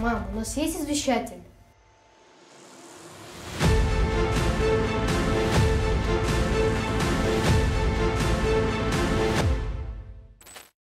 Мам, у нас есть извещатель?